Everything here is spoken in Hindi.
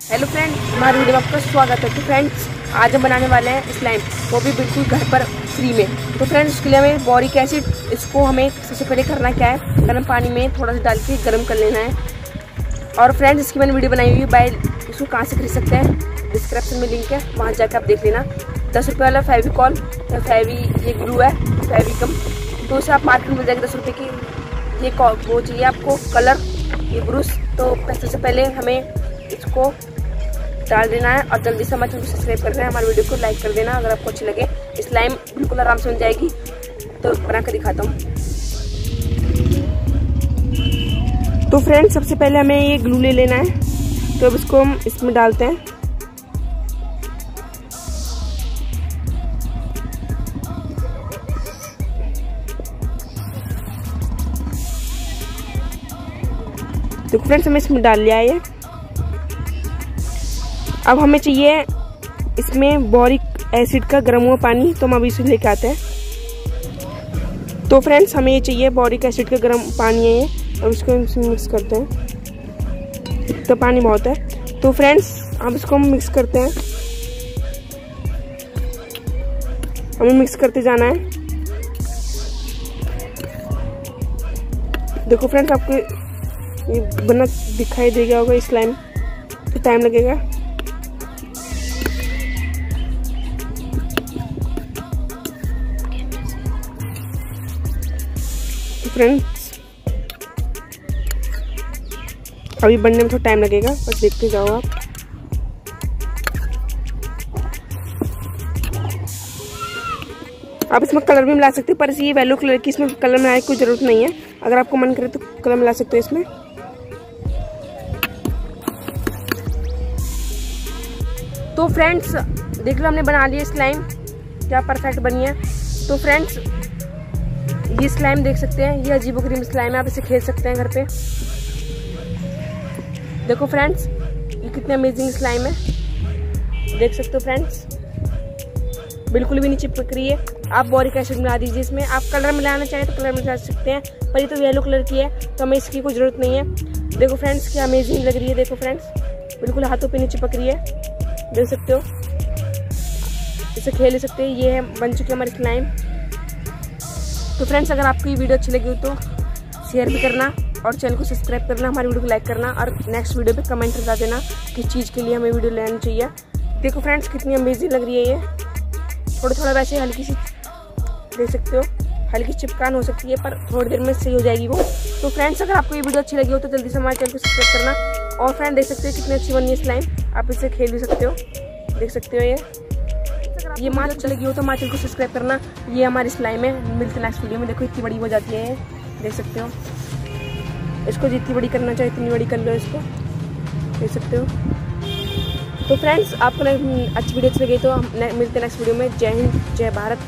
हेलो फ्रेंड हमारे वीडियो में आपका स्वागत है। तो फ्रेंड्स आज हम बनाने वाले हैं स्लाइम वो भी बिल्कुल घर पर फ्री में। तो फ्रेंड्स उसके लिए हमें बॉरिक एसिड इसको हमें सबसे पहले करना क्या है? गर्म पानी में थोड़ा सा डाल के गर्म कर लेना है। और फ्रेंड्स इसकी मैंने वीडियो बनाई हुई बाय, इसको कहाँ से खरीद सकते हैं? डिस्क्रिप्शन में लिंक है, वहाँ जाकर आप देख लेना। दस रुपये वाला फेविकॉल, या फेवी, ये ग्लू है फेविकम तो उसे आप मार्केट में जाएगी दस रुपये की। ये वो चाहिए आपको कलर ये ब्रूस तो सबसे पहले हमें इसको डाल देना है और जल्दी से हमारे चैनल को सब्सक्राइब कर देना हमारे वीडियो को लाइक कर देना अगर आपको अच्छी लगे। स्लाइम बिल्कुल आराम से बन जाएगी। तो बना कर दिखाता हूँ। तो फ्रेंड्स सबसे पहले हमें ये ग्लू ले लेना है। तो अब इसको हम इसमें डालते हैं। तो फ्रेंड्स हमें इसमें डाल लिया है अब हमें चाहिए इसमें बोरिक एसिड का गर्म हुआ पानी तो हम अभी इसे लेके आते हैं। तो फ्रेंड्स, हमें ये चाहिए बोरिक एसिड का गर्म पानी है ये, अब इसको इसमें मिक्स करते हैं। तो पानी बहुत है। तो फ्रेंड्स, अब इसको हम मिक्स करते हैं। हमें मिक्स करते जाना है। देखो फ्रेंड्स, आपको ये बना दिखाई देगा होगा इस लाइन तो टाइम लगेगा। फ्रेंड्स अभी बनने में थोड़ा टाइम लगेगा, बस देखते जाओ आप। आप इसमें कलर भी मिला सकते हैं, पर ये येलो कलर की इसमें कलर मिलाने की कोई ज़रूरत नहीं है। अगर आपको मन करे तो कलर मिला सकते हो इसमें। तो फ्रेंड्स देख लो हमने बना लिया स्लाइम क्या परफेक्ट बनी है। तो फ्रेंड्स ये स्लाइम देख सकते हैं, ये अजीबो क्रीम स्लाइम है, आप इसे खेल सकते हैं घर पे। देखो फ्रेंड्स ये कितने अमेजिंग स्लाइम है। देख सकते हो फ्रेंड्स बिल्कुल भी नहीं चिपक रही है। आप बोरिक एसिड मिला दीजिए इसमें। आप कलर मिलाना चाहें तो कलर मिला सकते हैं, पर ये तो येलो कलर की है तो हमें इसकी कोई ज़रूरत नहीं है। देखो फ्रेंड्स क्या अमेजिंग लग रही है, देखो फ्रेंड्स बिल्कुल हाथों पे नहीं चिपक रही है। देख सकते हो, इसे खेल सकते हैं, ये है, बन चुकी हमारी स्लाइम तो फ्रेंड्स अगर आपको ये वीडियो अच्छी लगी हो तो शेयर भी करना और चैनल को सब्सक्राइब करना, हमारी वीडियो को लाइक करना और नेक्स्ट वीडियो पे कमेंट बता देना किस चीज़ के लिए हमें वीडियो लेना चाहिए। देखो फ्रेंड्स कितनी अमेजिंग लग रही है ये। थोड़ा थोड़ा वैसे हल्की सी देख सकते हो। हल्की चिपकान हो सकती है, पर थोड़ी देर में सही हो जाएगी वो। तो फ्रेंड्स अगर आपको ये वीडियो अच्छी लगी हो तो जल्दी से हमारे चैनल को सब्सक्राइब करना। और फ्रेंड देख सकते हो कितनी अच्छी बनी है स्लाइम आप इसे खेल भी सकते हो। देख सकते हो ये। ये माँ अच्छी लगी हो तो चैनल को सब्सक्राइब करना। ये हमारी सिलाई में मिलते नेक्स्ट वीडियो में। देखो, इतनी बड़ी हो जाती है देख सकते हो। इसको जितनी बड़ी करना चाहिए इतनी बड़ी कर लो इसको। देख सकते हो। तो फ्रेंड्स आपको अच्छी वीडियो अच्छी लगी तो मिलते नेक्स्ट वीडियो में। जय हिंद, जय भारत।